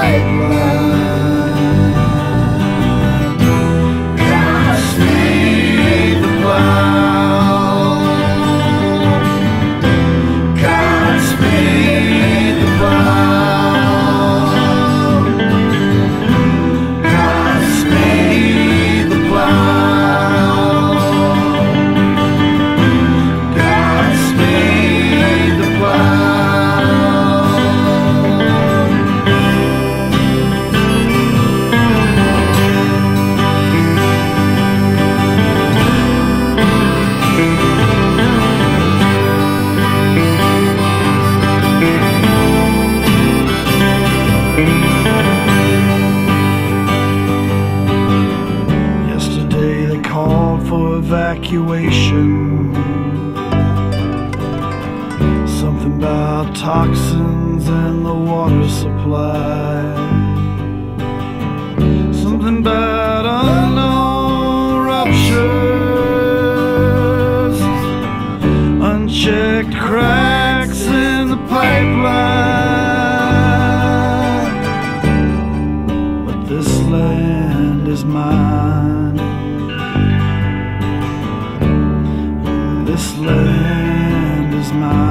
from the Something about toxins and the water supply. Something about unknown ruptures, unchecked cracks in the pipeline. But this land is mine. smile.